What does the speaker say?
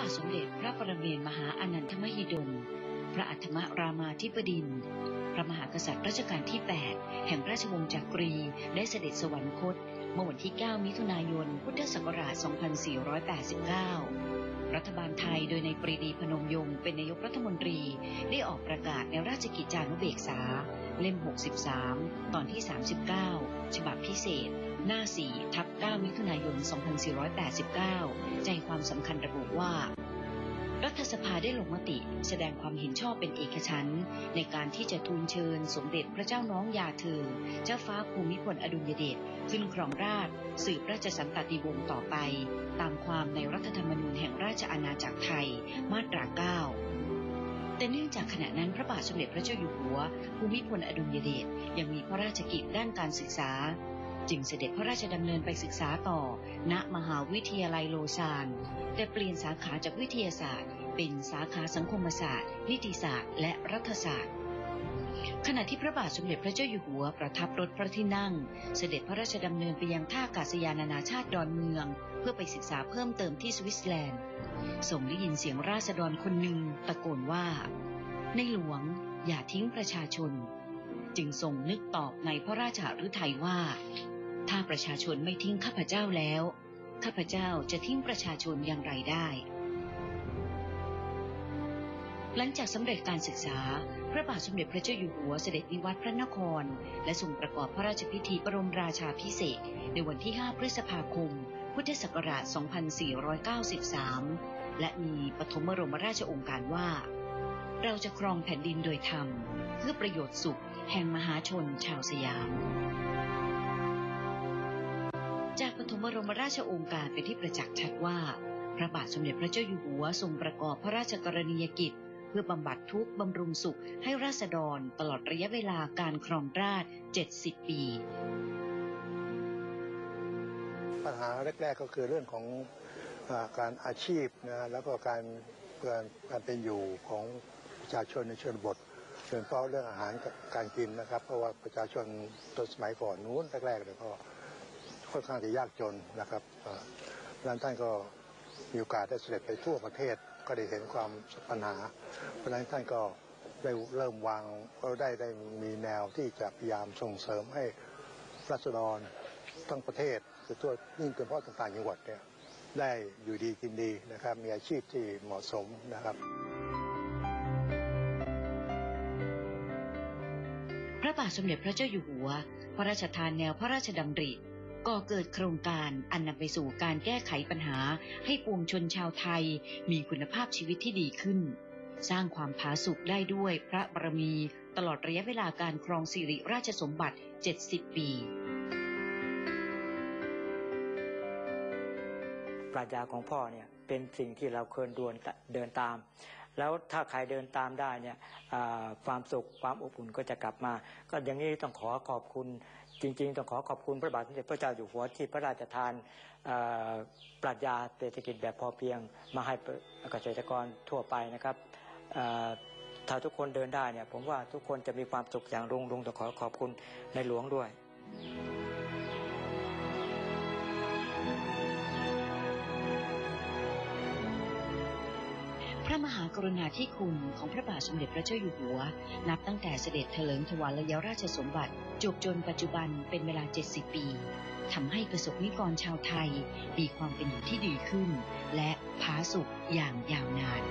บาทสมเด็จพระปรเมนมหาอนันทมหิดล พระอัฏฐมรามาธิบดิน พระมหากษัตริย์รัชกาลที่ 8 แห่งราชวงศ์จักรี ได้เสด็จสวรรคต เมื่อวันที่ 9 มิถุนายน พุทธศักราช 2489 รัฐบาลไทยโดยในปรีดีพนมยงค์เป็นนายกรัฐมนตรี ได้ออกประกาศในราชกิจจานุเบกษา เล่ม 63 ตอนที่ 39 ฉบับพิเศษ หน้า 4 ทับ 9 มิถุนายน 2489 ใจความสำคัญระบุว่า รัฐสภาได้ลงมติแสดงความเห็นชอบเป็นเอกฉันท์ในการที่จะทูลเชิญสมเด็จพระเจ้าน้องยาเธอ เจ้าฟ้าภูมิพลอดุลยเดชขึ้นครองราชสืบราชสันตติวงศ์ต่อไป ตามความในรัฐธรรมนูญแห่งราชอาณาจักรไทยมาตรา 9แต่เนื่องจากขณะนั้นพระบาทสมเด็จพระเจ้าอยู่หัว ภูมิพลอดุลยเดชยังมีพระราชกิจด้านการศึกษา จึงเสด็จพระราชดำเนินไปศึกษาต่อ ณมหาวิทยาลัยโลซาน แต่เปลี่ยนสาขาจากวิทยาศาสตร์ เป็นสาขาสังคมศาสตร์ นิติศาสตร์ และรัฐศาสตร์ขณะที่พระบาทสมเด็จพระเจ้าอยู่หัวประทับรถพระที่นั่ง เสด็จพระราชดำเนินไปยังท่าอากาศยานนานาชาติดอนเมือง เพื่อไปศึกษาเพิ่มเติมที่สวิตเซอร์แลนด์ส่งได้ยินเสียงราษฎรคนหนึ่งตะโกนว่า ในหลวงอย่าทิ้งประชาชน จึงทรงนึกตอบในพระราชฤทัยว่า ถ้าประชาชนไม่ทิ้งข้าพเจ้าแล้ว ข้าพเจ้าจะทิ้งประชาชนอย่างไรได้ หลังจากสำเร็จการศึกษา พระบาทสมเด็จพระเจ้าอยู่หัวเสด็จนิวัตรพระนคร และทรงประกอบพระราชพิธีบรมราชาพิเศษในวันที่ 5 พฤษภาคม พุทธศักราช 2493 และมีปฐมบรมราชโองการว่า เราจะครองแผ่นดินโดยธรรม เพื่อประโยชน์สุขแห่งมหาชนชาวสยาม ฐมบรมราชโองการเป็นที่ประจักษ์ชัดว่า พระบาทสมเด็จพระเจ้าอยู่หัวทรงประกอบพระราชกรณียกิจ เพื่อบำบัดทุกข์บำรุงสุขให้ราษฎรตลอดระยะเวลาการครองราช 70 ปี ปัญหาแรก ๆ ก็คือเรื่องของอการอาชีพนะแล้วก็การการการเป็นอยู่ของประชาชนในชนบทโดยเฉพาะเรื่องอาหารกับการกินนะครับ เพราะว่าประชาชนตอนสมัยก่อนนู้นแรกๆเลยก็ ค่อนข้างจะยากจนนะครับดังนั้นท่านก็มีโอกาสได้เสด็จไปทั่วประเทศก็ได้เห็นความปัญหา เพราะฉะนั้นท่านก็ได้เริ่มวางก็ได้ได้มีแนวที่จะพยายามส่งเสริมให้รัษฎรทั้งประเทศคือทั่วยิ่งเป็นพราะต่างๆจังหวัดเนี่ยได้อยู่ดีกินดีนะครับ มีอาชีพที่เหมาะสมนะครับพระบาทสมเด็จพระเจ้าอยู่หัว พระราชทานแนวพระราชดำริ ก่อเกิดโครงการอันนำไปสู่การแก้ไขปัญหาให้ปวงชนชาวไทย มีคุณภาพชีวิตที่ดีขึ้น สร้างความผาสุกได้ด้วยพระบารมี ตลอดระยะเวลาการครองสิริราชสมบัติ 70 ปี ปรัชญาของพ่อเนี่ยเป็นสิ่งที่เราควรดวนเดินตาม แล้วถ้าใครเดินตามได้เนี่ยความสุขความอบอุ่นก็จะกลับมา ก็อย่างนี้ต้องขอขอบคุณ จริงๆ ต้องขอขอบคุณพระบาทสมเด็จพระเจ้าอยู่หัวที่พระราชทานปรัชญาเศรษฐกิจแบบพอเพียง มาให้เกษตรกรทั่วไปนะครับอ่าถ้าทุกคนเดินได้เนี่ยผมว่าทุกคนจะมีความสุขอย่างลุงลุงต้องขอขอบคุณในหลวงด้วย ระมหากรุณาธิคุณของพระบาทสมเด็จพระเจ้าอยู่หัว นับตั้งแต่เสด็จเถลิงถวายระยะราชสมบัติ จบจนปัจจุบันเป็นเวลา 70 ปีทำให้ประสบนิกรชาวไทย มีความเป็นอยู่ที่ดีขึ้น และผาสุกอย่างยาวนาน